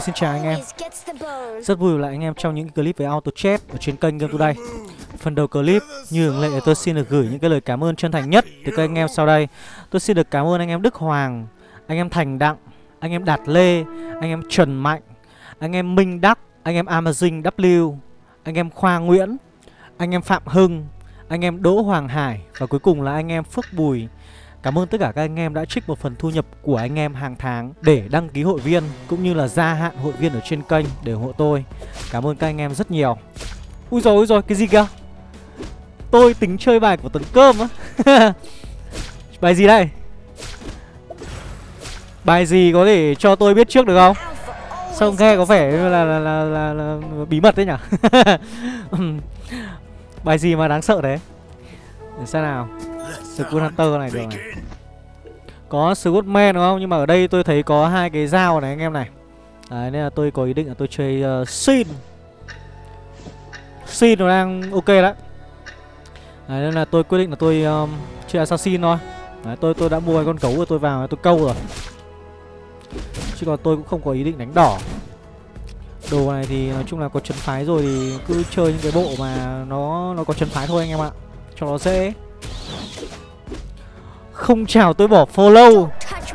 Xin chào anh em Rất vui lại anh em trong những clip về auto chat ở trên kênh Game Today Phần đầu clip như thường lệ tôi xin được gửi những cái lời cảm ơn chân thành nhất từ các anh em sau đây Tôi xin được cảm ơn anh em Đức Hoàng, anh em Thành Đặng, anh em Đạt Lê, anh em Trần Mạnh, anh em Minh Đắc, anh em Amazing W, anh em Khoa Nguyễn, anh em Phạm Hưng, anh em Đỗ Hoàng Hải và cuối cùng là anh em Phước Bùi Cảm ơn tất cả các anh em đã trích một phần thu nhập của anh em hàng tháng để đăng ký hội viên cũng như là gia hạn hội viên ở trên kênh để ủng hộ tôi. Cảm ơn các anh em rất nhiều. Ui rồi ui rồi cái gì kìa? Tôi tính chơi bài của Tuấn Cơm á. bài gì đây? Bài gì có thể cho tôi biết trước được không? Sao nghe có vẻ là là, là, là, là, là bí mật đấy nhỉ? bài gì mà đáng sợ thế? Để xem nào. Squid Hunter này được này. Có Scootman đúng không? Nhưng mà ở đây tôi thấy có hai cái dao này anh em này. Đấy nên là tôi có ý định là tôi chơi ờ, uh, Sin Sin nó đang ok đấy. Đấy nên là tôi quyết định là tôi um, chơi Assassin thôi. Đấy tôi tôi đã mua cái con cấu rồi tôi vào tôi câu rồi. Chứ còn tôi cũng không có ý định đánh đỏ. Đồ này thì nói chung là có chân phái rồi thì cứ chơi những cái bộ mà nó nó có chân phái thôi anh em ạ. Cho nó dễ không chào tôi bỏ follow.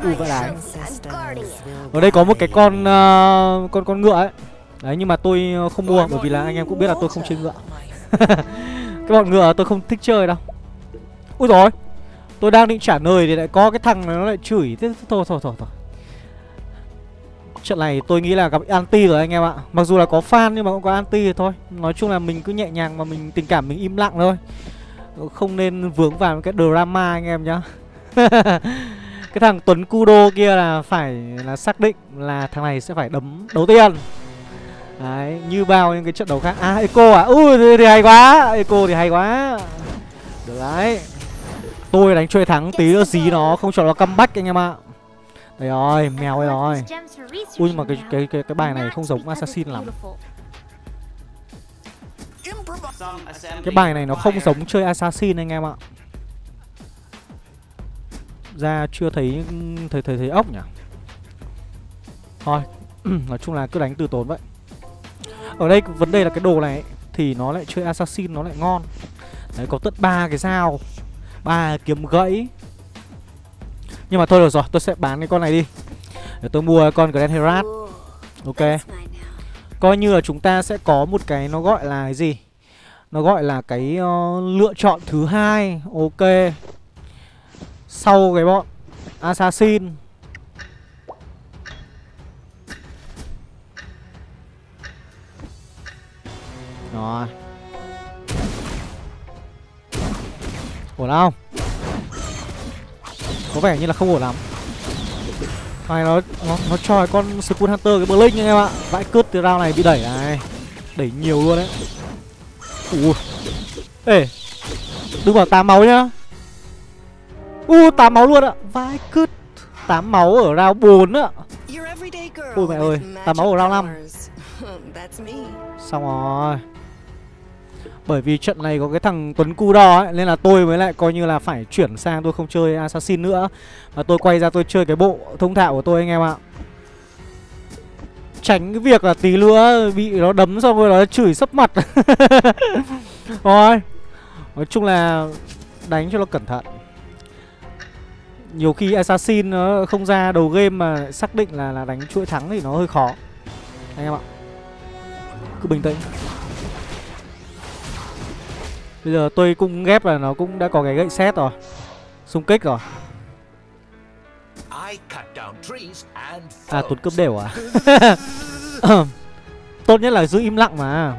Ui vợ đái Ở đây có một cái con uh, con con ngựa ấy. Đấy nhưng mà tôi không mua bởi vì là anh em cũng biết là tôi không chơi ngựa. Cái bọn ngựa tôi không thích chơi đâu. Ui rồi Tôi đang định trả lời thì lại có cái thằng này nó lại chửi. Thế thôi thôi thôi thôi. Trận này tôi nghĩ là gặp anti rồi anh em ạ. Mặc dù là có fan nhưng mà cũng có anti thì thôi. Nói chung là mình cứ nhẹ nhàng mà mình tình cảm mình im lặng thôi. Không nên vướng vào cái drama anh em nhá cái thằng Tuấn Kudo kia là phải là xác định là thằng này sẽ phải đấm đầu tiên. Đấy, như bao những cái trận đấu khác. À, Eco à? Ui, thì, thì hay quá. Eco thì hay quá. Được đấy. Tôi đánh chơi thắng tí nữa dí nó Không cho nó comeback anh em ạ. Đấy rồi, mèo đây rồi. Ui, nhưng mà cái, cái, cái, cái bài này không giống Assassin lắm. Cái bài này nó không giống chơi Assassin anh em ạ ra chưa thấy thấy thấy thấy ốc nhỉ? Thôi nói chung là cứ đánh từ tốn vậy. Ở đây vấn đề là cái đồ này thì nó lại chơi assassin nó lại ngon. Đấy có tận ba cái dao ba kiếm gãy. Nhưng mà thôi được rồi tôi sẽ bán cái con này đi. Để tôi mua con grand herat. Ok. Coi như là chúng ta sẽ có một cái nó gọi là cái gì? Nó gọi là cái uh, lựa chọn thứ hai. Ok sau cái bọn assassin. Rồi. Ổn không? Có vẻ như là không ổn lắm. Này, nó nó nó cho con Skull Hunter cái Blink nha em ạ. Vãi cướp từ round này bị đẩy này. Đẩy nhiều luôn đấy. Ui. Ê. Đừng bảo tám máu nhá. U tám máu luôn ạ. Vãi cứt. Tám máu ở round 4 ạ. Ôi mẹ ơi tám máu ở round 5 Xong rồi. Bởi vì trận này có cái thằng Tuấn Cu Đo ấy Nên là tôi mới lại coi như là phải chuyển sang tôi không chơi Assassin nữa. Và tôi quay ra tôi chơi cái bộ thông thạo của tôi anh em ạ. Tránh cái việc là tí nữa bị nó đấm xong rồi nó chửi sấp mặt. Rồi. Nói chung là đánh cho nó cẩn thận nhiều khi assassin nó không ra đầu game mà xác định là là đánh chuỗi thắng thì nó hơi khó. Anh em ạ. Cứ bình tĩnh. Bây giờ tôi cũng ghép là nó cũng đã có cái gậy xét rồi. Xung kích rồi. À tuấn cướp đều à? Tốt nhất là giữ im lặng mà.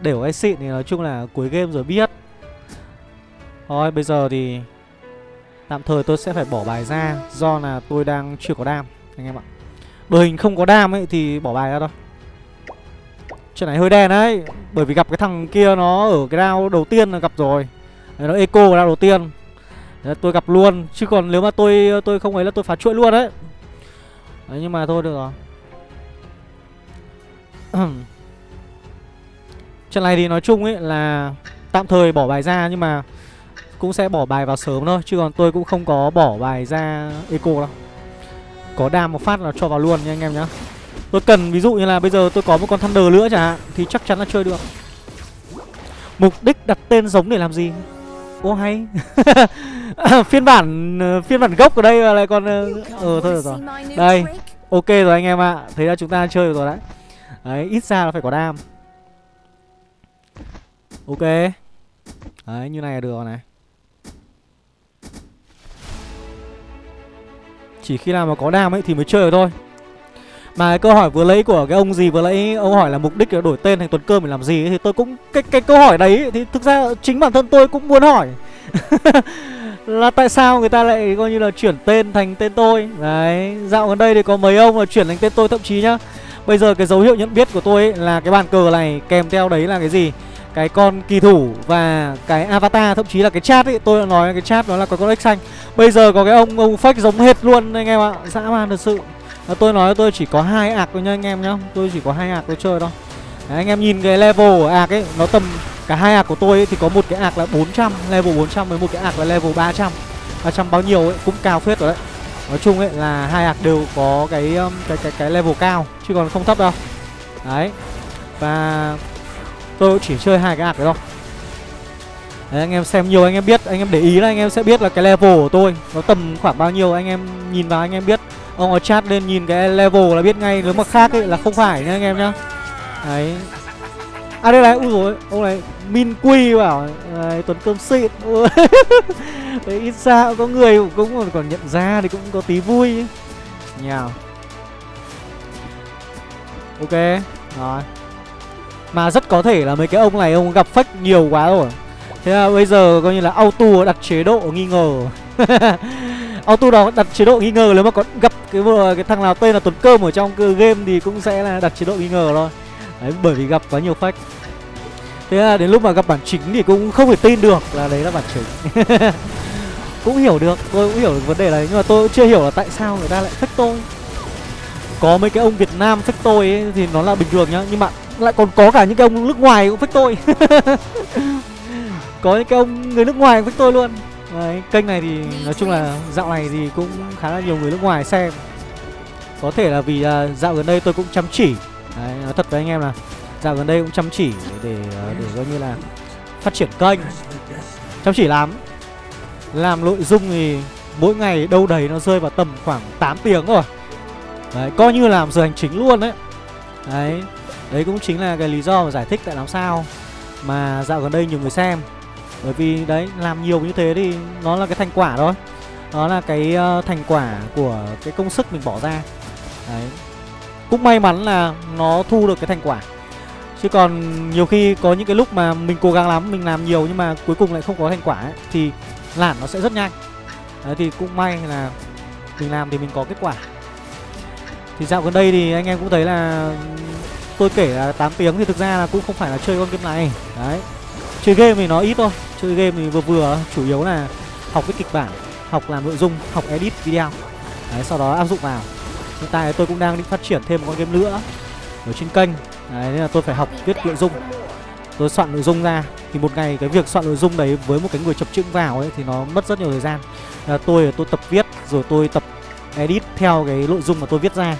Đều hay xịn thì nói chung là cuối game rồi biết. Thôi bây giờ thì Tạm thời tôi sẽ phải bỏ bài ra Do là tôi đang chưa có đam Anh em ạ. Đội hình không có đam ấy thì bỏ bài ra thôi. Chuyện này hơi đen đấy Bởi vì gặp cái thằng kia nó ở cái round đầu tiên là gặp rồi. Đấy, Nó eco round đầu tiên. Đấy, Tôi gặp luôn Chứ còn nếu mà tôi tôi không ấy là tôi phá chuỗi luôn đấy. Đấy nhưng mà thôi được rồi. Trận này thì nói chung ấy là Tạm thời bỏ bài ra nhưng mà cũng sẽ bỏ bài vào sớm thôi Chứ còn tôi cũng không có bỏ bài ra eco đâu. Có đam một phát là cho vào luôn nha anh em nhá. Tôi cần ví dụ như là bây giờ tôi có một con thunder nữa chẳng hạn thì chắc chắn là chơi được. Mục đích đặt tên giống để làm gì? Ô hay. Phiên bản ờ, phiên bản gốc ở đây lại còn ờ ừ, thôi được rồi. đây ok rồi anh em ạ. À. thế là chúng ta chơi được rồi đấy. Đấy ít ra là phải có đam. Ok. Đấy như này là được rồi này chỉ khi nào mà có đam ấy thì mới chơi được thôi. Mà cái câu hỏi vừa lấy của cái ông gì vừa lấy ông hỏi là mục đích đổi tên thành tuần cơm để làm gì ấy, thì tôi cũng cái cái câu hỏi đấy thì thực ra chính bản thân tôi cũng muốn hỏi. Là tại sao người ta lại coi như là chuyển tên thành tên tôi? Đấy dạo gần đây thì có mấy ông là chuyển thành tên tôi thậm chí nhá. Bây giờ cái dấu hiệu nhận biết của tôi ấy là cái bàn cờ này kèm theo đấy là cái gì? Cái con kỳ thủ và cái avatar thậm chí là cái chat ấy tôi đã nói cái chat đó là có con ếch xanh. Bây giờ có cái ông ông fake giống hệt luôn anh em ạ dã man thật sự. Và tôi nói tôi chỉ có hai ạc thôi nha anh em nhá tôi chỉ có hai ạc tôi chơi thôi. Đấy, anh em nhìn cái level của ạc ấy nó tầm cả hai ạc của tôi ấy, thì có một cái ạc là 400 level 400 với một cái ạc là level 300 300 bao nhiêu ấy cũng cao phết rồi đấy. Nói chung ấy là hai ạc đều có cái um, cái cái cái level cao chứ còn không thấp đâu. Đấy. Và tôi chỉ chơi hai cái ạc đấy thôi. Đấy, anh em xem nhiều anh em biết anh em để ý là anh em sẽ biết là cái level của tôi nó tầm khoảng bao nhiêu anh em nhìn vào anh em biết. Ông ở chat lên nhìn cái level là biết ngay nếu mà khác ấy là không phải nha anh em nhá. Đấy. À đây này ui rồi ông này min quy bảo đấy, tuấn cơm xịn. Đấy ít sao có người cũng còn, còn nhận ra thì cũng có tí vui. Nhào. Ok rồi mà rất có thể là mấy cái ông này ông gặp fake nhiều quá rồi. Thế là bây giờ coi như là auto đặt chế độ nghi ngờ. Auto đó đặt chế độ nghi ngờ nếu mà có gặp cái vừa cái thằng nào tên là Tuấn Cơm ở trong game thì cũng sẽ là đặt chế độ nghi ngờ thôi. Đấy bởi vì gặp quá nhiều fake. Thế là đến lúc mà gặp bản chính thì cũng không thể tin được là đấy là bản chính. Cũng hiểu được, tôi cũng hiểu được vấn đề này Nhưng mà tôi cũng chưa hiểu là tại sao người ta lại fake tôi. Có mấy cái ông Việt Nam fake tôi ấy, thì nó là bình thường nhá Nhưng mà lại còn có cả những cái ông nước ngoài cũng fake tôi có những cái ông người nước ngoài cũng với tôi luôn. Đấy, kênh này thì nói chung là dạo này thì cũng khá là nhiều người nước ngoài xem. Có thể là vì uh, dạo gần đây tôi cũng chăm chỉ. Đấy, nói thật với anh em là dạo gần đây cũng chăm chỉ để để, à, để coi như là phát triển kênh. Chăm chỉ lắm. Làm nội dung thì mỗi ngày đâu đầy nó rơi vào tầm khoảng 8 tiếng rồi Đấy, coi như làm giờ hành chính luôn đấy. Đấy, đấy cũng chính là cái lý do mà giải thích tại làm sao mà dạo gần đây nhiều người xem. Bởi vì đấy làm nhiều như thế thì nó là cái thành quả thôi. Nó là cái uh, thành quả của cái công sức mình bỏ ra. Đấy. Cũng may mắn là nó thu được cái thành quả. Chứ còn nhiều khi có những cái lúc mà mình cố gắng lắm mình làm nhiều nhưng mà cuối cùng lại không có thành quả ấy, thì lản nó sẽ rất nhanh. Đấy thì cũng may là mình làm thì mình có kết quả. Thì dạo gần đây thì anh em cũng thấy là tôi kể là 8 tiếng thì thực ra là cũng không phải là chơi con game này. Đấy. Chơi game thì nó ít thôi. Chơi game thì vừa vừa, chủ yếu là học cái kịch bản, học làm nội dung, học edit video. Đấy, sau đó áp dụng vào. Hiện tại tôi cũng đang định phát triển thêm một con game nữa, ở trên kênh. Đấy, nên là tôi phải học viết nội dung. Tôi soạn nội dung ra. Thì một ngày cái việc soạn nội dung đấy với một cái người chập chững vào ấy, thì nó mất rất nhiều thời gian. Là tôi tôi tập viết, rồi tôi tập edit theo cái nội dung mà tôi viết ra.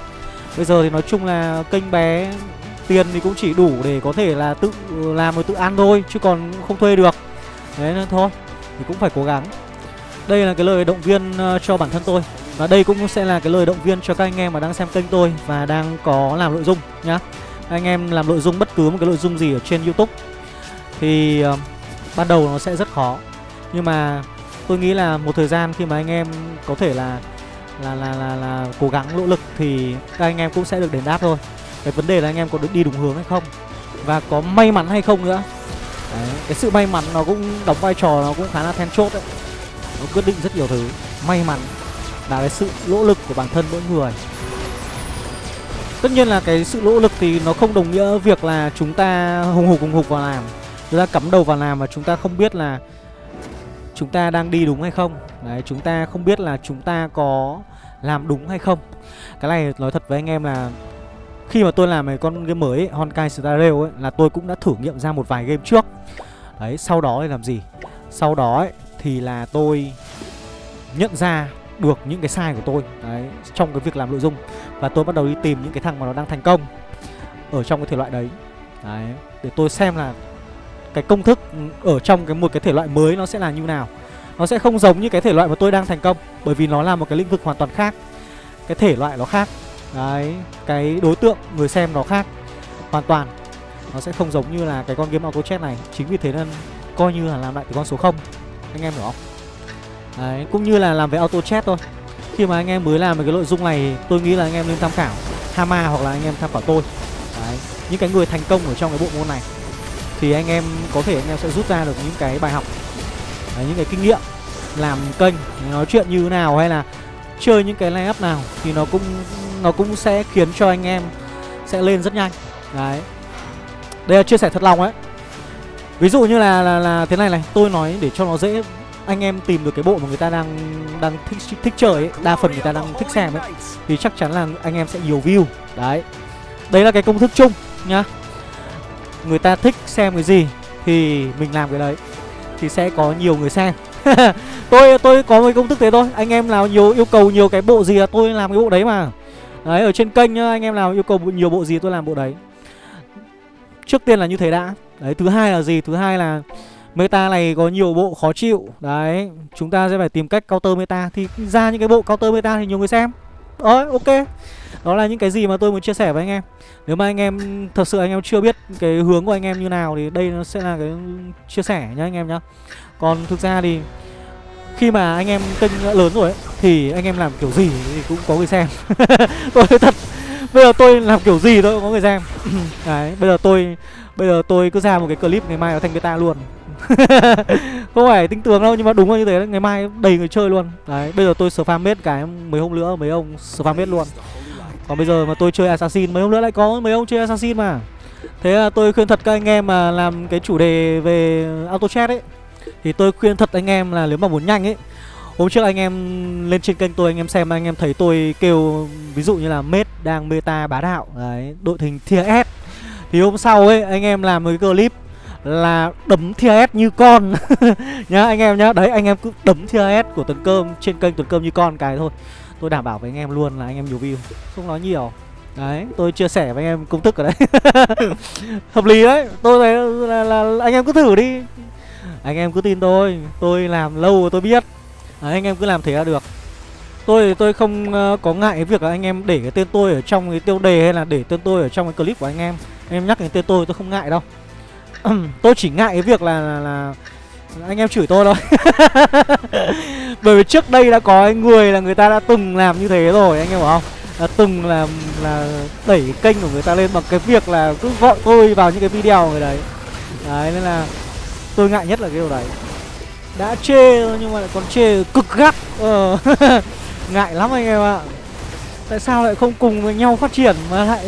Bây giờ thì nói chung là kênh bé tiền thì cũng chỉ đủ để có thể là tự làm rồi tự ăn thôi chứ còn không thuê được. Đấy nên thôi thì cũng phải cố gắng. Đây là cái lời động viên ờ, cho bản thân tôi. Và đây cũng sẽ là cái lời động viên cho các anh em mà đang xem kênh tôi và đang có làm nội dung nhá. Anh em làm nội dung bất cứ một cái nội dung gì ở trên youtube. Thì uh, ban đầu nó sẽ rất khó. Nhưng mà tôi nghĩ là một thời gian khi mà anh em có thể là là là là, là cố gắng nỗ lực thì các anh em cũng sẽ được đền đáp thôi cái vấn đề là anh em có được đi đúng hướng hay không? Và có may mắn hay không nữa? Đấy, cái sự may mắn nó cũng đóng vai trò nó cũng khá là then chốt đấy. Nó quyết định rất nhiều thứ. May mắn là cái sự nỗ lực của bản thân mỗi người. Tất nhiên là cái sự nỗ lực thì nó không đồng nghĩa việc là chúng ta hùng hục hùng hục vào làm. Chúng ta cắm đầu vào làm mà chúng ta không biết là chúng ta đang đi đúng hay không. Đấy chúng ta không biết là chúng ta có làm đúng hay không. Cái này nói thật với anh em là khi mà tôi làm cái con game mới ấy, Honkai Star Rail ấy là tôi cũng đã thử nghiệm ra một vài game trước. Đấy, sau đó thì làm gì? Sau đó ấy, thì là tôi nhận ra được những cái sai của tôi đấy trong cái việc làm nội dung. Và tôi bắt đầu đi tìm những cái thằng mà nó đang thành công ở trong cái thể loại đấy. Đấy để tôi xem là cái công thức ở trong cái một cái thể loại mới nó sẽ là như nào. Nó sẽ không giống như cái thể loại mà tôi đang thành công bởi vì nó là một cái lĩnh vực hoàn toàn khác. Cái thể loại nó khác đấy cái đối tượng người xem nó khác hoàn toàn. Nó sẽ không giống như là cái con game auto chat này. Chính vì thế nên coi như là làm lại từ con số 0 anh em hiểu không? Đấy cũng như là làm về auto chat thôi. Khi mà anh em mới làm về cái nội dung này tôi nghĩ là anh em nên tham khảo Hama hoặc là anh em tham khảo tôi. Đấy những cái người thành công ở trong cái bộ môn này thì anh em có thể anh em sẽ rút ra được những cái bài học đấy, những cái kinh nghiệm làm kênh nói chuyện như thế nào hay là chơi những cái layup nào thì nó cũng nó cũng sẽ khiến cho anh em sẽ lên rất nhanh. Đấy. Đây là chia sẻ thật lòng ấy. Ví dụ như là là, là thế này này tôi nói để cho nó dễ anh em tìm được cái bộ mà người ta đang đang thích thích chơi ấy đa phần người ta đang thích xem ấy thì chắc chắn là anh em sẽ nhiều view. Đấy. Đấy là cái công thức chung nhá. Người ta thích xem cái gì thì mình làm cái đấy thì sẽ có nhiều người xem. Tôi tôi có một công thức thế thôi. Anh em nào nhiều yêu cầu nhiều cái bộ gì là tôi làm cái bộ đấy mà đấy, ở trên kênh nhá, anh em nào yêu cầu nhiều bộ gì tôi làm bộ đấy. Trước tiên là như thế đã. Đấy, thứ hai là gì? Thứ hai là meta này có nhiều bộ khó chịu. Đấy, chúng ta sẽ phải tìm cách counter meta. Thì ra những cái bộ counter meta thì nhiều người xem. Ờ ok. Đó là những cái gì mà tôi muốn chia sẻ với anh em. Nếu mà anh em, thật sự anh em chưa biết cái hướng của anh em như nào thì đây nó sẽ là cái chia sẻ nhá, anh em nhá. Còn thực ra thì khi mà anh em kênh lớn rồi ấy, thì anh em làm kiểu gì thì cũng có người xem. Tôi nói thật, bây giờ tôi làm kiểu gì tôi cũng có người xem. Đấy, bây giờ tôi, bây giờ tôi cứ ra một cái clip ngày mai nó thành beta luôn. Không phải tinh tường đâu, nhưng mà đúng là như thế ngày mai đầy người chơi luôn. Đấy, bây giờ tôi spam hết cái mấy hôm nữa, mấy ông spam hết luôn. Còn bây giờ mà tôi chơi assassin, mấy hôm nữa lại có, mấy ông chơi assassin mà. Thế là tôi khuyên thật các anh em mà làm cái chủ đề về auto chat ấy thì tôi khuyên thật anh em là nếu mà muốn nhanh ấy Hôm trước anh em lên trên kênh tôi anh em xem anh em thấy tôi kêu ví dụ như là mết đang meta bá đạo đấy đội hình tier S thì hôm sau ấy anh em làm một cái clip là đấm tier S như con nhá anh em nhá đấy anh em cứ đấm tier S của tuần cơm trên kênh tuần cơm như con cái thôi tôi đảm bảo với anh em luôn là anh em nhiều view không nói nhiều đấy tôi chia sẻ với anh em công thức ở đấy hợp lý đấy tôi thấy là, là, là anh em cứ thử đi anh em cứ tin tôi tôi làm lâu tôi biết. À, anh em cứ làm thế là được. Tôi tôi không uh, có ngại cái việc là anh em để cái tên tôi ở trong cái tiêu đề hay là để tên tôi ở trong cái clip của anh em. Anh em nhắc cái tên tôi tôi không ngại đâu. Tôi chỉ ngại cái việc là, là, là anh em chửi tôi thôi. Bởi vì trước đây đã có người là người ta đã từng làm như thế rồi anh em hiểu không? Đã từng làm là đẩy kênh của người ta lên bằng cái việc là cứ gọi tôi vào những cái video người đấy. Đấy nên là tôi ngại nhất là cái điều đấy đã chê nhưng mà lại còn chê cực gắt. Ờ. ngại lắm anh em ạ. Tại sao lại không cùng với nhau phát triển mà lại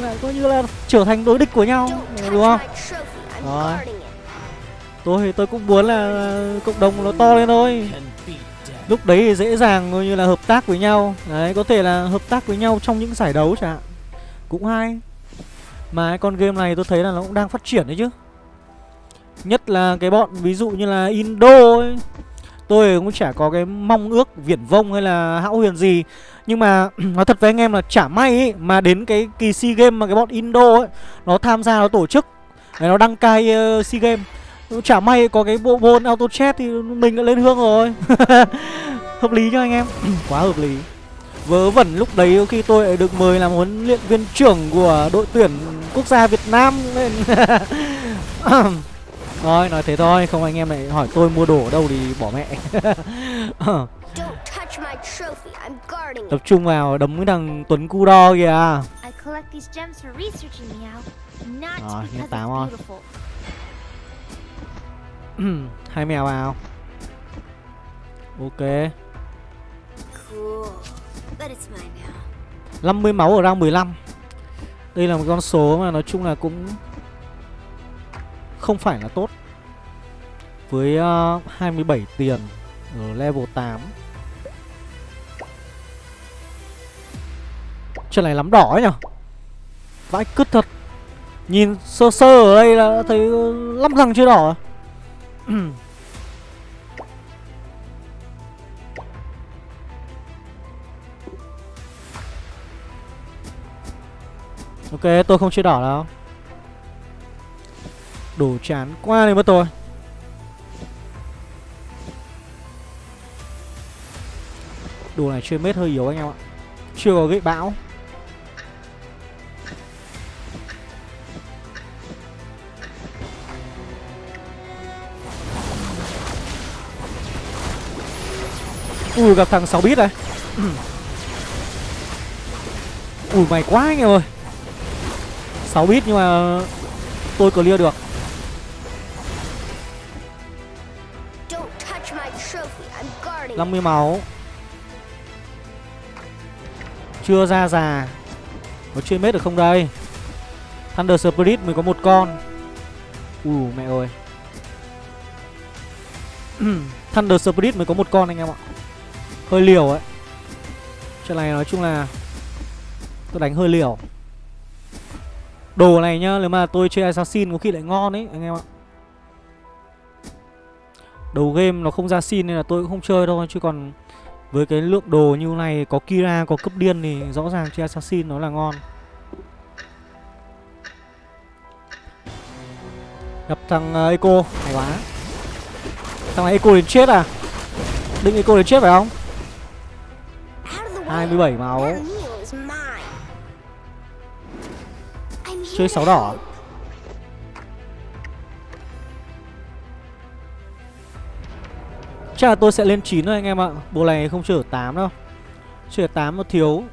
lại coi như là trở thành đối địch của nhau đúng không? rồi tôi tôi cũng muốn là cộng đồng nó to lên thôi. Lúc đấy thì dễ dàng coi như là hợp tác với nhau. Đấy có thể là hợp tác với nhau trong những giải đấu chẳng hạn. Cũng hay. Mà cái con game này tôi thấy là nó cũng đang phát triển đấy chứ Nhất là cái bọn ví dụ như là Indo ấy. Tôi cũng chả có cái mong ước viển vông hay là hão huyền gì. Nhưng mà nói thật với anh em là chả may ấy Mà đến cái kỳ SEA Games mà cái bọn Indo ấy Nó tham gia nó tổ chức. Nó đăng cai uh, SEA Games. Chả may có cái bộ môn auto chat thì mình đã lên hương rồi. Hợp lý cho anh em. Quá hợp lý. Vớ vẩn lúc đấy khi tôi được mời làm huấn luyện viên trưởng của đội tuyển quốc gia Việt Nam nên Thôi nói thế thôi Không anh em lại hỏi tôi mua đồ ở đâu thì bỏ mẹ. Tập trung vào đấm cái thằng Tuấn Cu Đo kìa. Rồi nhét tám thôi Hai mèo vào. Ok. 50 máu ở round 15 Đây là một con số mà nói chung là cũng không phải là tốt. Với ờ, uh, 27 tiền ở level 8 chuyện này lắm đỏ ấy nhở? Vãi cứt thật. Nhìn sơ sơ ở đây là thấy ờ, lắm răng chưa đỏ. Ok tôi không chưa đỏ đâu. Đồ chán quá này mất rồi Đồ này chơi mết hơi yếu anh em ạ. Chưa có gậy bão. Ui, gặp thằng 6 bit này. Ui mày quá anh em ơi. 6 bit nhưng mà tôi clear được. 50 máu. Chưa ra già. Có chơi mết được không đây? Thunder Spirit mới có một con. Ui mẹ ơi. Thunder Spirit mới có một con anh em ạ. Hơi liều ấy. Trận này nói chung là Tôi đánh hơi liều. Đồ này nhá, Nếu mà tôi chơi Assassin có khi lại ngon ấy, anh em ạ. Đầu game nó không ra xin nên là tôi cũng không chơi đâu Chứ còn với cái lượng đồ như này Có Kira, có cấp điên thì rõ ràng chơi Assassin nó là ngon. Gặp thằng uh, Eco, hay quá. Thằng này Eco đến chết à? Định Eco đến chết phải không? Out of the way. 27 máu Chơi 6 đỏ Chắc là tôi sẽ lên 9 thôi anh em ạ. Bộ này không chơi ở 8 đâu. Chơi ở 8 nó thiếu.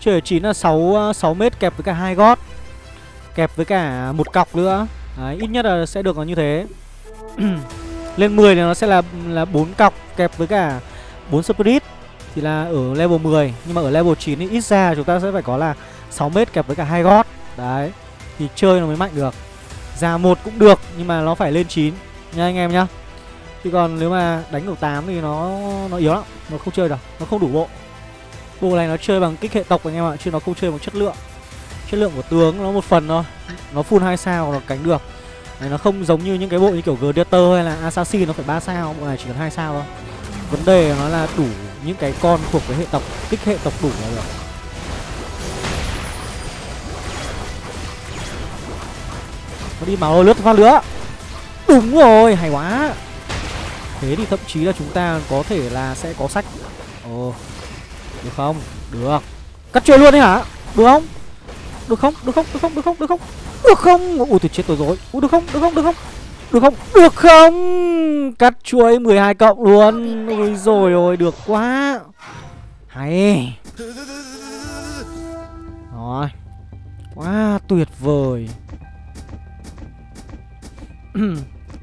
Chơi ở 9 là 6, 6 mét kẹp với cả hai gót. Kẹp với cả một cọc nữa. Đấy, ít nhất là sẽ được là như thế. Lên 10 thì nó sẽ là là 4 cọc kẹp với cả 4 spirit. Thì là ở level 10 Nhưng mà ở level 9 thì ít ra chúng ta sẽ phải có là 6 mét kẹp với cả hai gót. Đấy Thì chơi nó mới mạnh được. Ra một cũng được nhưng mà nó phải lên 9 Nha anh em nhá. Chứ còn nếu mà đánh được 8 thì nó nó yếu lắm. Nó không chơi được, nó không đủ bộ. Bộ này nó chơi bằng kích hệ tộc anh em ạ Chứ nó không chơi bằng chất lượng. Chất lượng của tướng nó một phần thôi. Nó full 2 sao nó cánh được. Đấy, Nó không giống như những cái bộ như kiểu Gladiator hay là Assassin nó phải 3 sao. Bộ này chỉ cần 2 sao thôi. Vấn đề nó là đủ những cái con thuộc với hệ tộc Kích hệ tộc đủ là được. Nó đi máu lướt phát nữa Đúng rồi, hay quá. Thế thì thậm chí là chúng ta có thể là sẽ có sách Ồ Được không? Được Cắt chơi luôn đấy hả? Được không? Được không? Được không? Được không? Được không? Được không? Được không? Ui thì chết tôi rồi Ui được không? Được không? Được không? Được không? Được không? Cắt chuối 12 cộng luôn Ui rồi ôi được quá Hay Rồi Quá tuyệt vời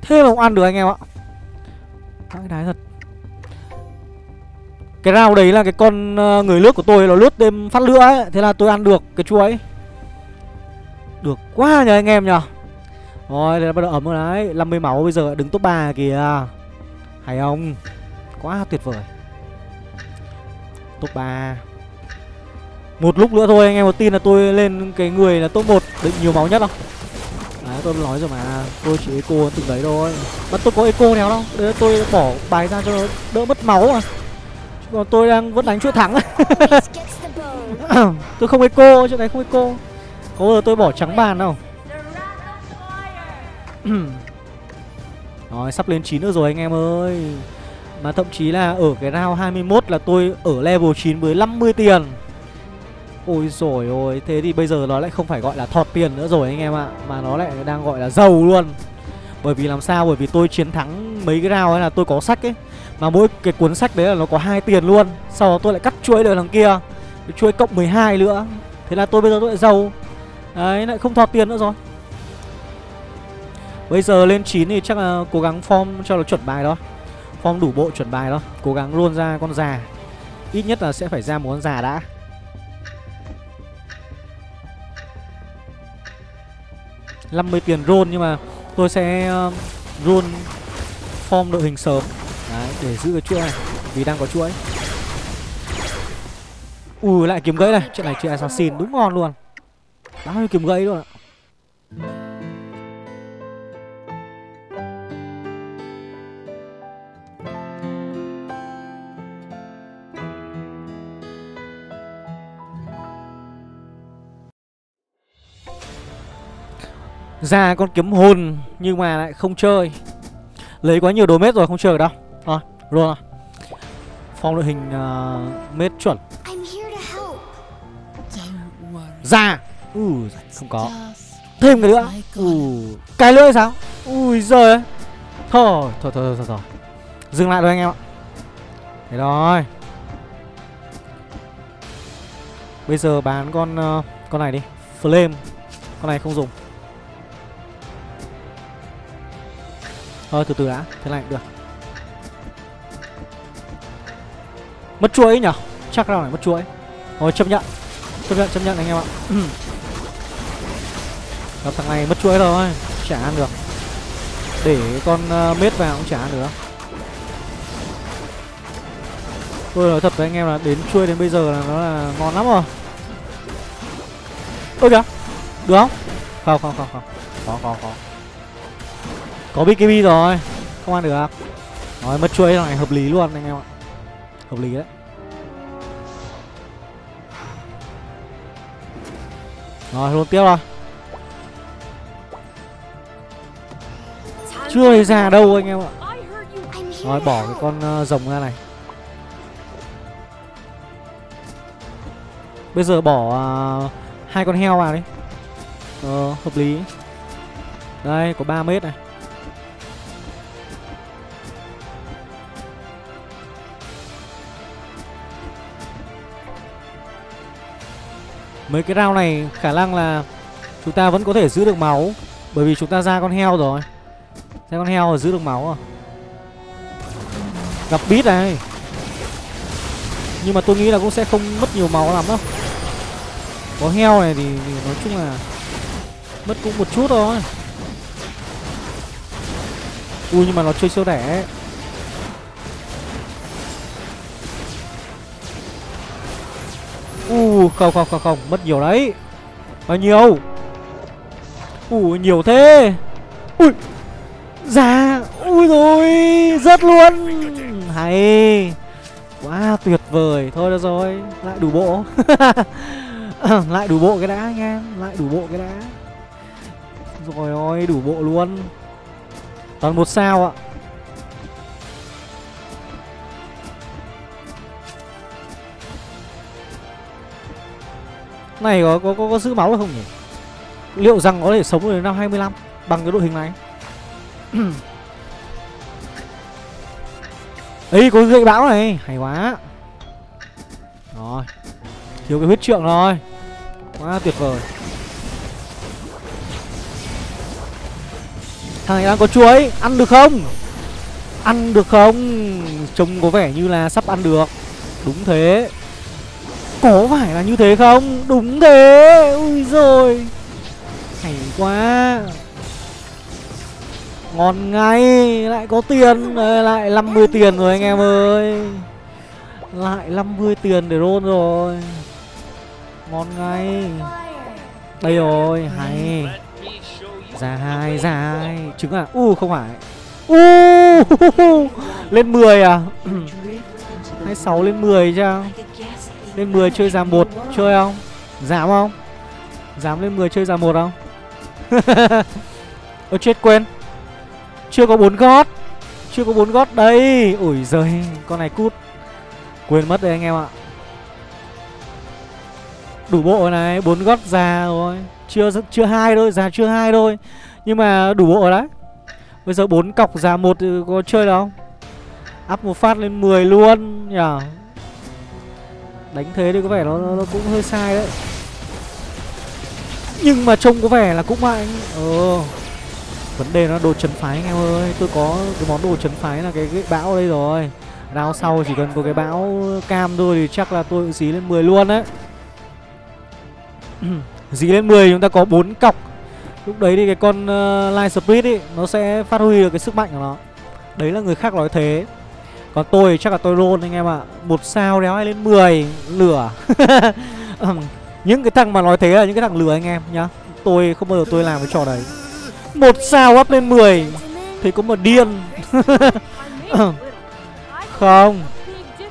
thêm mà không ăn được anh em ạ Vãi đái thật. Cái rau đấy là cái con ờ, người lướt của tôi Nó lướt đêm phát lửa ấy Thế là tôi ăn được cái chuối Được quá nhờ anh em nhờ. Rồi, thế là bắt đầu ấm rồi đấy. 50 máu bây giờ đứng top 3 kìa. Hay không? Quá tuyệt vời. Top 3 Một lúc nữa thôi anh em có tin là tôi lên cái người là top 1 Định nhiều máu nhất không? Đấy tôi nói rồi mà Tôi chỉ eco từng đấy thôi. Mà tôi có eco nào đâu Đấy tôi bỏ bài ra cho nó đỡ mất máu mà. Chứ còn tôi đang vẫn đánh chuỗi thắng. Tôi không eco, chỗ này không eco Có bao giờ tôi bỏ trắng bàn đâu. Rồi sắp lên 9 nữa rồi anh em ơi. Mà thậm chí là ở cái round 21 là tôi ở level 9 với 50 tiền. Ôi rồi ôi, Thế thì bây giờ nó lại không phải gọi là thọt tiền nữa rồi anh em ạ, Mà nó lại đang gọi là giàu luôn. Bởi vì làm sao? Bởi vì tôi chiến thắng mấy cái round ấy là tôi có sách ấy. Mà mỗi cái cuốn sách đấy là nó có hai tiền luôn. Sau đó tôi lại cắt chuỗi được thằng kia. Chuỗi cộng 12 nữa Thế là tôi bây giờ tôi lại giàu. Đấy, lại không thọt tiền nữa rồi. Bây giờ lên 9 thì chắc là cố gắng form cho nó chuẩn bài đó. Form đủ bộ chuẩn bài đó. Cố gắng luôn ra con già. Ít nhất là sẽ phải ra một con già đã. 50 tiền roll nhưng mà tôi sẽ um, uh, roll form đội hình sớm. Đấy, để giữ cái chuỗi này Vì đang có chuỗi. Ui lại kiếm gãy này Chuyện này chơi assassin đúng ngon luôn. Bao nhiêu kiếm gãy luôn ạ. Ra con kiếm hồn nhưng mà lại không chơi. Lấy quá nhiều đồ mết rồi không chơi được đâu. Thôi luôn rồi phong đội hình uh, mết chuẩn. Ra. Ui không có. Thêm cái nữa. Ui. Cái lưỡi sao? Ui giời thôi thôi thôi thôi thôi. Dừng lại rồi anh em ạ. Thế rồi bây giờ bán con ờ, con này đi. Flame. Con này không dùng thôi từ từ đã thế này cũng được. Mất chuỗi nhở chắc là phải mất chuỗi. Thôi chấp nhận. Chấp nhận chấp nhận anh em ạ. Gặp thằng này mất chuỗi rồi chả ăn được. Để con uh, mết vào cũng chả ăn được. Tôi nói thật với anh em là đến chuỗi đến bây giờ là nó là ngon lắm rồi. Ôi kìa được không? Không không không không. Có có có có BKB rồi. Không ăn được. Nói mất chuỗi này hợp lý luôn anh em ạ. Hợp lý đấy. Rồi luôn tiếp rồi chưa thấy ra đâu anh em ạ. Rồi bỏ cái con uh, rồng ra này. Bây giờ bỏ uh, hai con heo vào đi. Ờ hợp lý. Đây có 3 mét này. Mấy cái round này khả năng là chúng ta vẫn có thể giữ được máu bởi vì chúng ta ra con heo rồi. Ra con heo rồi giữ được máu à? Gặp bít này. Nhưng mà tôi nghĩ là cũng sẽ không mất nhiều máu lắm đâu. Có heo này thì, thì nói chung là mất cũng một chút thôi. Ui nhưng mà nó chơi siêu đẻ u, không không không không, mất nhiều đấy. Bao nhiêu? Ui nhiều thế. Ui ra ui rồi rất luôn. Hay, quá tuyệt vời. Thôi được rồi, lại đủ bộ. Lại đủ bộ cái đã, anh em, lại đủ bộ cái đã. Rồi ôi, đủ bộ luôn. Toàn một sao ạ. Này có có có, có giữ máu được không nhỉ? Liệu rằng có thể sống được đến năm 25 bằng cái đội hình này? Ấy có gậy bão này hay quá. Rồi thiếu cái huyết trượng rồi. Quá tuyệt vời. Thằng này đang có chuối ăn được không? Ăn được không? Trông có vẻ như là sắp ăn được. Đúng thế có phải là như thế không? Đúng thế. Ui rồi hay quá. Ngon ngay. Lại có tiền. Lại 50 tiền rồi anh em ơi. Lại 50 tiền để roll rồi. Ngon ngay. Đây rồi hay. Ra hai ra hai. Trứng à? U uh, không phải. U uh, lên 10 à? 26 lên 10 chứ? Lên 10 chơi giảm một, chơi không? Giảm không? Dám lên 10 chơi giảm một không? Ơ, chết quên. Chưa có bốn gót. Chưa có bốn gót đây. Ủi giời, con này cút. Quên mất đấy anh em ạ. Đủ bộ này, bốn gót già rồi. Chưa chưa hai thôi già chưa hai thôi. Nhưng mà đủ bộ rồi đấy. Bây giờ bốn cọc già một có chơi đâu up một phát lên 10 luôn, nhở? Đánh thế thì có vẻ nó, nó, nó cũng hơi sai đấy. Nhưng mà trông có vẻ là cũng mạnh. Ờ vấn đề nó đồ chấn phái anh em ơi. Tôi có cái món đồ chấn phái là cái, cái bão đây rồi. Round sau chỉ cần có cái bão cam thôi thì chắc là tôi cũng dí lên 10 luôn đấy. Dí lên 10 chúng ta có bốn cọc. Lúc đấy thì cái con ờ, uh, Light Spirit ấy Nó sẽ phát huy được cái sức mạnh của nó. Đấy là người khác nói thế. Còn tôi chắc là tôi roll anh em ạ. Một sao đéo hay lên 10 Lửa. Những cái thằng mà nói thế là những cái thằng lừa anh em nhá. Tôi không bao giờ tôi làm cái trò đấy. Một sao up lên 10 Thì có một điên. Không.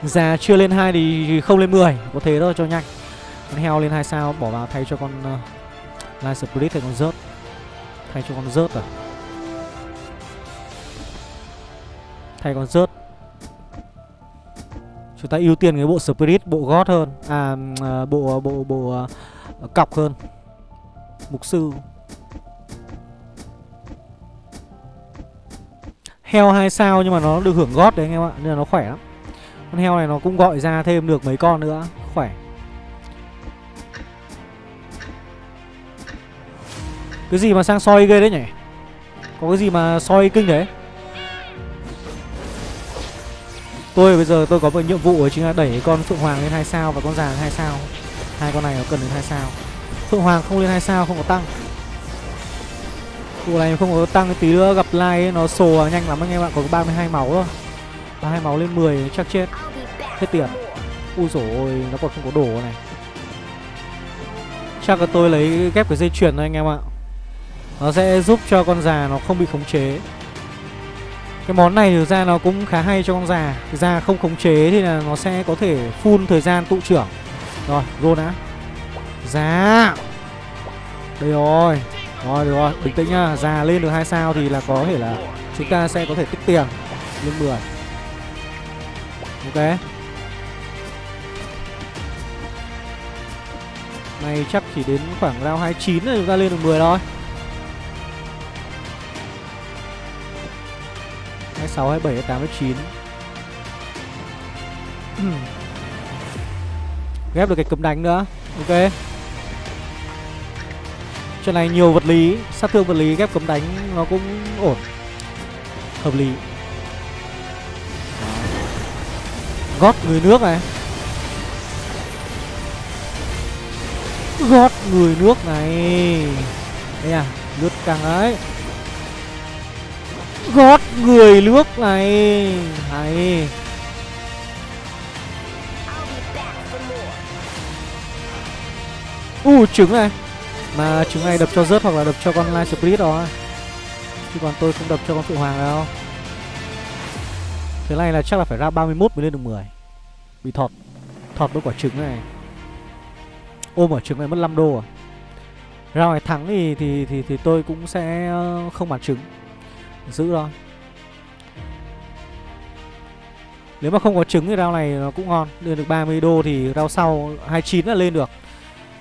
Già chưa lên 2 thì không lên 10 Có thế thôi cho nhanh. Con heo lên 2 sao bỏ vào thay cho con uh, Light Spirit thì con rớt. Thay cho con rớt à. Thay con rớt. Chúng ta ưu tiên cái bộ Spirit, bộ gót hơn. À, à, à, bộ bộ bộ cọc hơn. Mục sư. Heo hai sao nhưng mà nó được hưởng gót đấy anh em ạ Nên là nó khỏe lắm. Con heo này nó cũng gọi ra thêm được mấy con nữa Khỏe. Cái gì mà sang soi ghê đấy nhỉ? Có cái gì mà soi kinh đấy Tôi bây giờ tôi có một nhiệm vụ chính là đẩy con Phượng Hoàng lên hai sao và con già lên hai sao. Hai con này nó cần đến hai sao. Phượng Hoàng không lên hai sao, không có tăng. Vụ này không có tăng tí nữa, gặp like nó sồ nhanh lắm anh em ạ, Có 32 máu thôi. 32 máu lên 10 chắc chết. Hết tiền. Ui dồi ôi, nó còn không có đồ này. Chắc là tôi lấy ghép cái dây chuyền thôi anh em ạ. Nó sẽ giúp cho con già nó không bị khống chế. Cái món này thực ra nó cũng khá hay cho con già. Già không khống chế thì là nó sẽ có thể full thời gian tụ trưởng. Rồi, roll đã. Già Đây rồi. Rồi được rồi, bình tĩnh nhá. Già lên được hai sao thì là có thể là Chúng ta sẽ có thể tích tiền Lên 10 Ok. Này chắc chỉ đến khoảng round 29 là chúng ta lên được 10 thôi. 26, 27, 28, 29 Ghép được cái cấm đánh nữa. Ok. Trận này nhiều vật lý Sát thương vật lý ghép cấm đánh Nó cũng ổn. Hợp lý. Gót người nước này. Gót người nước này. Đây à Lướt càng ấy. Gót người nước này. Hay. U uh, trứng này. Mà trứng này đập cho rớt hoặc là đập cho con live Spirit đó. Chứ còn tôi không đập cho con phụ Hoàng đâu Thế này là chắc là phải ra 31 mới lên được 10 Bị thọt. Thọt với quả trứng này. Ôm quả trứng này mất 5 đô à. Ra ngoài thắng thì, thì thì thì tôi cũng sẽ ờ, không bán trứng. Giữ thôi. Nếu mà không có trứng thì rau này nó cũng ngon Lên được 30 đô thì rau sau 29 là lên được.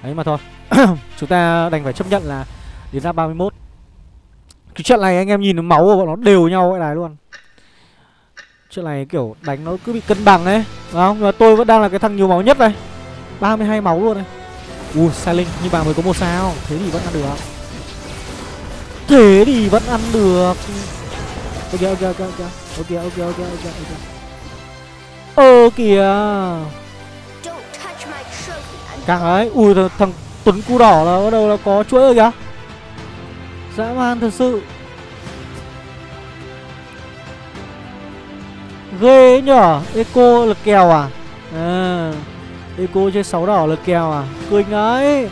Đấy mà thôi. Chúng ta đành phải chấp nhận là Đến ra 31 Cái trận này anh em nhìn máu của bọn nó đều nhau vậy này luôn. Trận này kiểu đánh nó cứ bị cân bằng ấy, Đúng không? Nhưng mà tôi vẫn đang là cái thằng nhiều máu nhất đây. 32 máu luôn này. Ui sai linh, nhưng bà mới có một sao. Thế thì vẫn ăn được. Thế thì vẫn ăn được. Ok ok ok ok. Ok ok ok ok ok. Ơ kìa Càng ấy. Ui thằng Tuấn cu đỏ là bắt đầu là có chuỗi rồi kìa. Dã man thật sự. Ghê ấy nhở? Eco lực kèo à? À Eco chơi 6 đỏ lực kèo à? Kinh ấy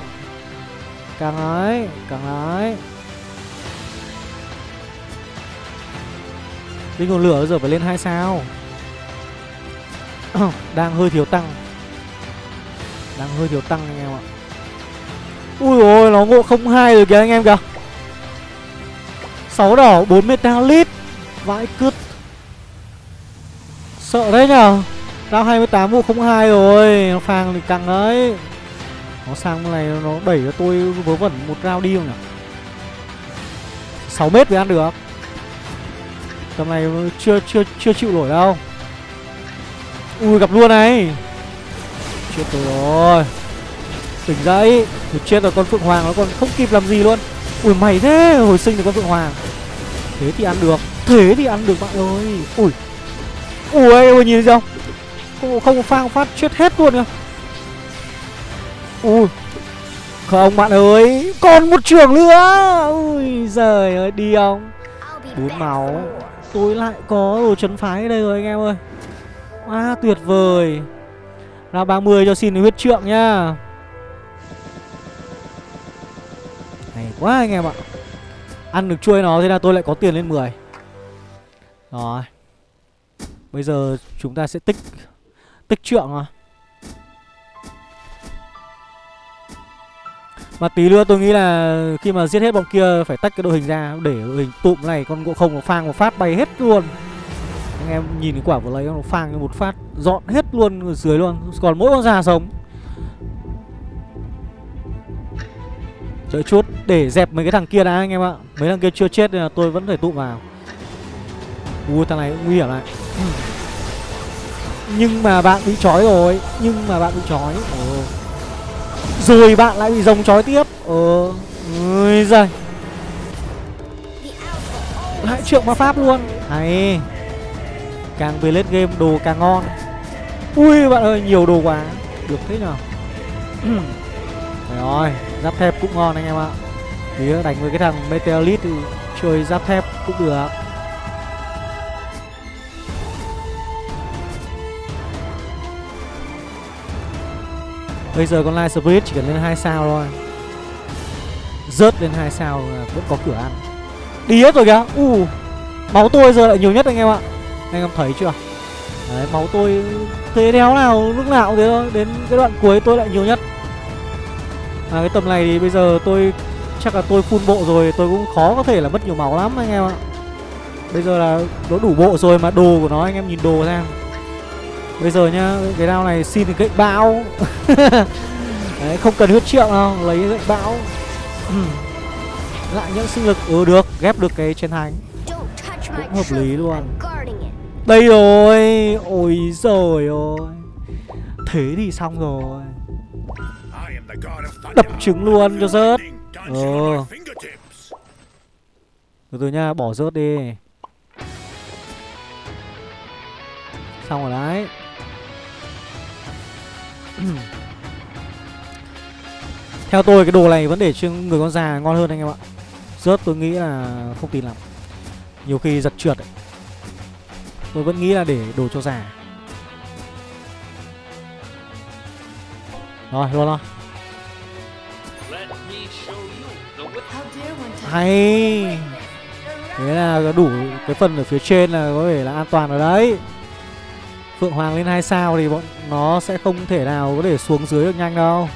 Càng ấy Càng ấy Linh hồn lửa giờ phải lên 2 sao. Đang hơi thiếu tăng. Đang hơi thiếu tăng anh em ạ. Ui ôi, nó ngộ không hai rồi kìa anh em kìa. 6 đỏ 4 metalit Vãi cứt. Sợ đấy nhở Rao 28 ngộ không hai rồi, Nó phang thì căng đấy. Nó sang bên này nó đẩy cho tôi vớ vẩn một round đi không nhỉ? 6 mét mới ăn được. Tầm này chưa chưa chưa chịu nổi đâu. Ui gặp luôn này. Chết rồi. Tỉnh dậy. Tôi chết rồi con Phượng Hoàng nó còn không kịp làm gì luôn. Ui mày thế hồi sinh được con Phượng Hoàng. Thế thì ăn được. Thế thì ăn được bạn ơi. Ui. Ui ôi nhìn thấy không? Không, không phang phát chết hết luôn kìa Ui. Không bạn ơi. Còn một trường nữa. Ui giời ơi đi không? Bốn máu Tôi lại có đồ chấn phái ở đây rồi anh em ơi. À tuyệt vời. Ra 30 cho xin huyết trượng nhá. Hay quá anh em ạ. Ăn được chuôi nó thế là tôi lại có tiền lên 10 Rồi. Bây giờ chúng ta sẽ tích Tích trượng à Mà tí nữa tôi nghĩ là khi mà giết hết bọn kia phải tách cái đội hình ra để đội hình tụm này con ngộ không nó phang một phát bay hết luôn. Anh em nhìn cái quả vừa lấy nó phang một phát dọn hết luôn ở dưới luôn, còn mỗi con già sống. Đợi chút để dẹp mấy cái thằng kia đã anh em ạ. Mấy thằng kia chưa chết nên là tôi vẫn phải tụm vào. Ui thằng này cũng nguy hiểm lại Nhưng mà bạn bị trói rồi, nhưng mà bạn bị trói. Ồ. Rồi bạn lại bị rồng trói tiếp. Ờ Ôi giời. Lại trượng ma pháp luôn. Hay. Càng về late game, đồ càng ngon. Ui, bạn ơi, nhiều đồ quá. Được thế nhở rồi, Giáp thép cũng ngon anh em ạ. Tí đánh với cái thằng Meteorite thì chơi giáp thép cũng được Bây giờ con Light Spirit chỉ cần lên 2 sao thôi. Rớt lên 2 sao là vẫn có cửa ăn. Đi hết rồi kìa. U, Máu tôi giờ lại nhiều nhất anh em ạ. Anh em thấy chưa? Đấy, máu tôi thế đéo nào, lúc nào cũng thế thôi. Đến cái đoạn cuối tôi lại nhiều nhất. À cái tầm này thì bây giờ tôi, Chắc là tôi full bộ rồi. Tôi cũng khó có thể là mất nhiều máu lắm anh em ạ. Bây giờ là nó đủ bộ rồi mà đồ của nó, anh em nhìn đồ xem Bây giờ nhá, cái đao này xin thì gậy bão. Đấy, không cần huyết trượng đâu, lấy gậy bão. Lại những sinh lực, ừ được, ghép được cái chiến thánh. Cũng hợp lý luôn. Đây rồi, ôi giời ơi. Thế thì xong rồi. Đập trứng luôn cho rớt. Ờ. Từ từ nha, bỏ rớt đi. Xong rồi đấy Ừ. Theo tôi, cái đồ này vẫn để cho người con già ngon hơn anh em ạ. Rớt tôi nghĩ là không tin lắm. Nhiều khi giật trượt ấy. Tôi vẫn nghĩ là để đồ cho già. Rồi, luôn rồi Hay. Thế là đủ cái phần ở phía trên là có thể là an toàn rồi đấy. Phượng Hoàng lên 2 sao thì bọn nó sẽ không thể nào có thể xuống dưới được nhanh đâu.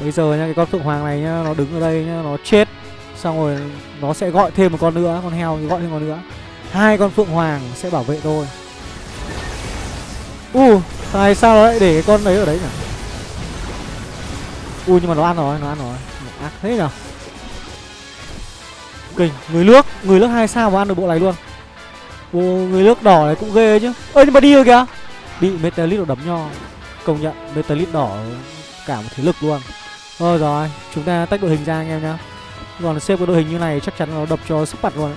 Bây giờ nha cái con Phượng Hoàng này nhá Nó đứng ở đây nhá Nó chết. Xong rồi nó sẽ gọi thêm một con nữa Con heo thì gọi thêm một con nữa. Hai con Phượng Hoàng sẽ bảo vệ tôi. U uh, Tại sao nó lại để cái con đấy ở đấy nhỉ? U uh, nhưng mà nó ăn rồi Nó ăn rồi. Ác thế nhỉ Kinh Người nước Người nước hai sao mà ăn được bộ này luôn. Ô, người nước đỏ này cũng ghê chứ. Ơ nhưng mà đi rồi kìa. Bị metallit đấm nho. Công nhận Metalit đỏ cả một thế lực luôn. Thôi rồi chúng ta tách đội hình ra anh em nhá. Còn xếp cái đội hình như này chắc chắn nó đập cho sức mặt luôn.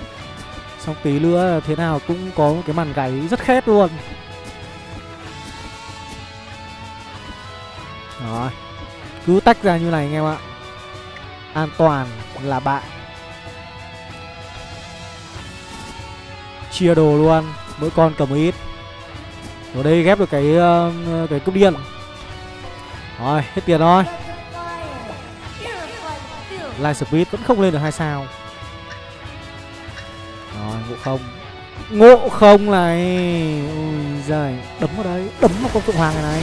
Xong tí nữa thế nào cũng có một cái màn gáy rất khét luôn. Rồi cứ tách ra như này anh em ạ. An toàn là bạn chia đồ luôn mỗi con cầm một ít. Ở đây ghép được cái uh, cái cúp điện. Rồi hết tiền thôi live speed vẫn không lên được hai sao. Rồi ngộ không. Ngộ không này. Ui giời đấm vào đấy. Đấm vào con phượng hoàng này này.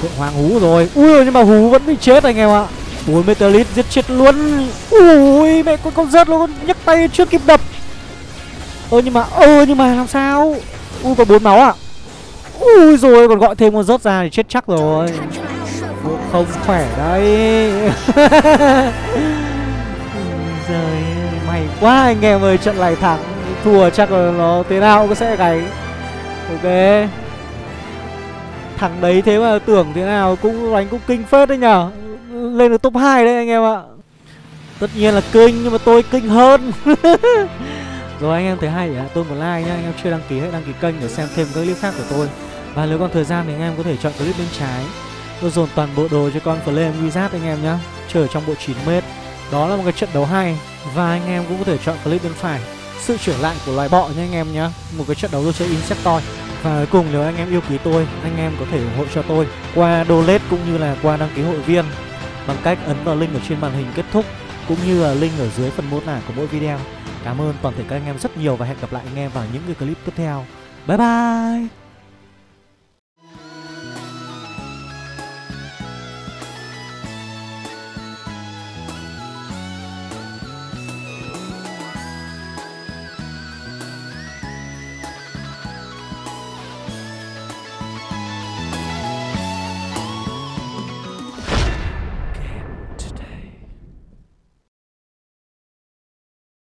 Phượng hoàng hú rồi. Ui nhưng mà hú vẫn bị chết anh em ạ. Bốn meteorit giết chết luôn. Ui mẹ con con rớt luôn nhấc tay chưa kịp đập ơ, nhưng mà, ơ, nhưng mà làm sao? Ui còn bốn máu à? Ui rồi còn gọi thêm con rớt ra thì chết chắc rồi. Không khỏe đấy. rồi may quá, anh em ơi, trận này thắng, thua chắc là nó thế nào cũng sẽ gáy ok. Thằng đấy thế mà tưởng thế nào cũng đánh cũng kinh phết đấy nhở. Lên được top 2 đấy anh em ạ. Tất nhiên là kinh, nhưng mà tôi kinh hơn. Rồi anh em thấy hay thì tôi một like nhá, anh em chưa đăng ký hãy đăng ký kênh để xem thêm các clip khác của tôi. Và nếu còn thời gian thì anh em có thể chọn clip bên trái. Tôi dồn toàn bộ đồ cho con Flame Wizard anh em nhá, chờ trong bộ 9m. Đó là một cái trận đấu hay và anh em cũng có thể chọn clip bên phải. Sự trở lại của loài bọ nha anh em nhá, một cái trận đấu tôi chơi Insectoid. Và cuối cùng nếu anh em yêu quý tôi, anh em có thể ủng hộ cho tôi qua donate cũng như là qua đăng ký hội viên bằng cách ấn vào link ở trên màn hình kết thúc cũng như là link ở dưới phần mô tả của mỗi video. Cảm ơn toàn thể các anh em rất nhiều và hẹn gặp lại anh em vào những cái clip tiếp theo. Bye bye!